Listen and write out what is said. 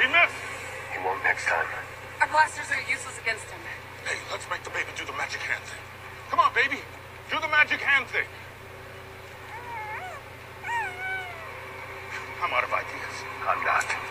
He missed. He won't next time. Our blasters are useless against him. Hey, let's make the baby do the magic hand thing. Come on, baby. Do the magic hand thing. I'm out of ideas. I'm not.